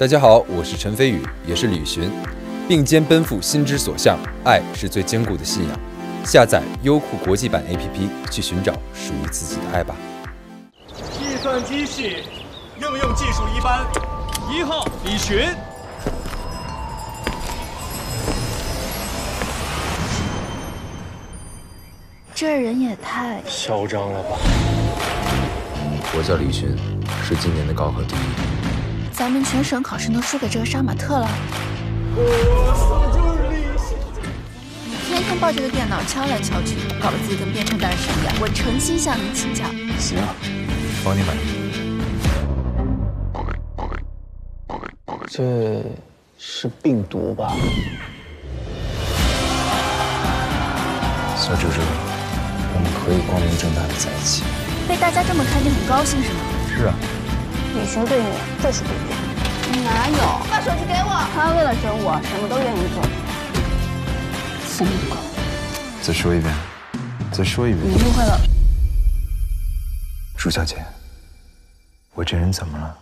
大家好，我是陈飞宇，也是李寻，并肩奔赴心之所向，爱是最坚固的信仰。下载优酷国际版 APP，去寻找属于自己的爱吧。计算机系应用技术一班一号李寻。这人也太嚣张了吧！我叫李寻，是今年的高考第一。咱们全省考生都输给这个杀马特了。我就是李寻。你天天抱着个电脑敲来敲去，搞得自己跟变成大师一样。我诚心向你请教。行，帮你买。这是病毒吧？小周周，我们可以光明正大的在一起。被大家这么看，你很高兴是吗？是啊。李寻对你就是不一样。哪有？把手机给我。他为了整我，什么都愿意做。死命狗。再说一遍。再说一遍。你误会了。朱小姐，我这人怎么了？